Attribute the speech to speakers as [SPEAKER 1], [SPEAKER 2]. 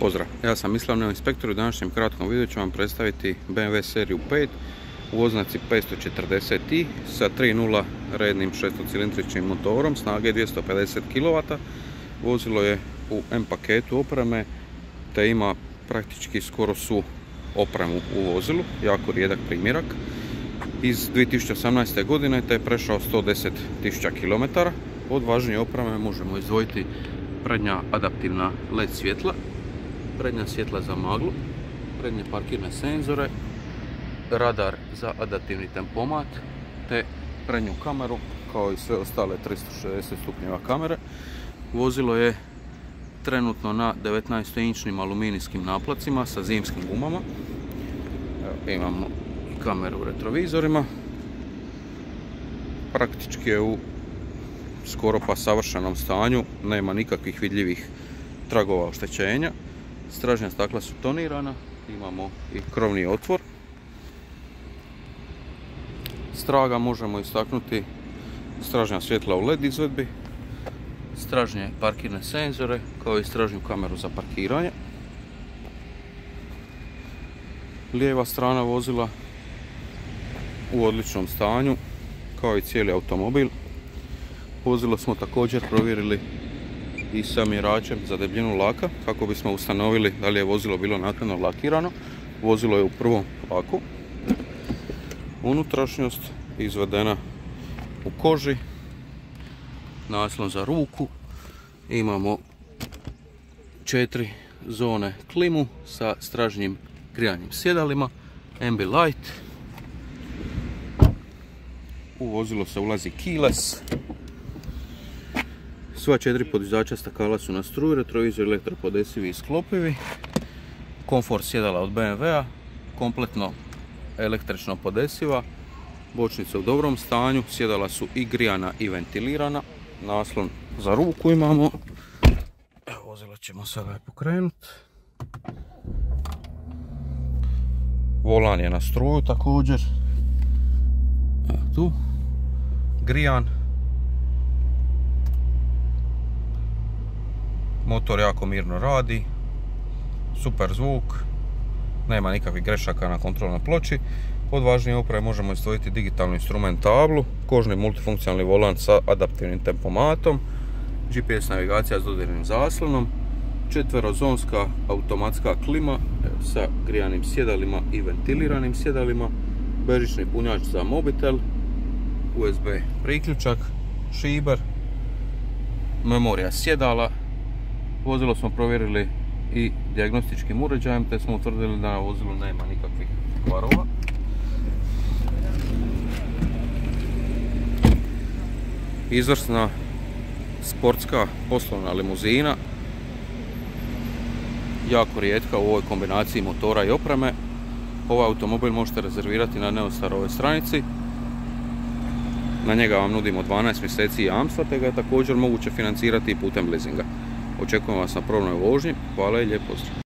[SPEAKER 1] Pozdrav, ja sam Islam inspektor u današnjem kratkom videu ću vam predstaviti BMW seriju 5 u oznaci 540i sa 3.0 rednim šestocilindričnim motorom snage 250 kW. Vozilo je u M paketu opreme te ima praktički skoro su opremu u vozilu, jako rijedak primjerak. Iz 2018. godine te je prešao 110.000 km. Od važnije opreme možemo izdvojiti prednja adaptivna LED svjetla, prednja svjetla za maglu, prednje parkirne senzore, radar za adaptivni tempomat, te prednju kameru, kao i sve ostale 360 stupnjeva kamere. Vozilo je trenutno na 19-inčnim aluminijskim naplacima sa zimskim gumama. imamo i kameru u retrovizorima. Praktički je u skoro pa savršenom stanju, nema nikakvih vidljivih tragova oštećenja. Stražnja stakla su tonirana, imamo i krovni otvor. Straga možemo istaknuti stražnja svjetla u LED izvedbi, stražnje parkirne senzore kao i stražnju kameru za parkiranje. Lijeva strana vozila u odličnom stanju kao i cijeli automobil. Vozilo smo također provjerili i sa mjeračem za debljinu laka kako bismo ustanovili da li je vozilo bilo naknadno lakirano. Vozilo je u prvom laku. Unutrašnjost izvedena u koži. Naslon za ruku. Imamo četiri zone klimu sa stražnjim grijanjem sjedalima. Light. U vozilo se ulazi keyless. Sva četiri podizača stakala su na struju, retrovizor elektropodesivi i sklopivi. Komfort sjedala od BMW-a, kompletno električno podesiva. Bočnica u dobrom stanju, sjedala su i grijana i ventilirana. Naslon za ruku imamo. Evo, vozilo ćemo sada pokrenuti. Volan je na struju također. Tu. Grijan Motor jako mirno radi, super zvuk, nema nikakvih grešaka na kontrolnoj ploči. Od važnije oprave možemo izdvojiti digitalni instrument tablu, kožni multifunkcionalni volan sa adaptivnim tempomatom, GPS navigacija s dodirnim zaslonom, četverozonska automatska klima sa grijanim sjedalima i ventiliranim sjedalima, bežični punjač za mobitel, USB priključak, šiber, memorija sjedala, Vozilo smo provjerili i diagnostičkim uređajem te smo utvrdili da na vozilu nema nikakvih kvarova. Izvrsna sportska poslovna limuzina. Jako rijetka u ovoj kombinaciji motora i opreme. Ovaj automobil možete rezervirati na Neostarovoj stranici. Na njega vam nudimo 12 mjeseci jamstva, te ga je također moguće financirati i putem leasinga. Očekujem vas na probnoj vožnji. Hvala i lijep pozdrav.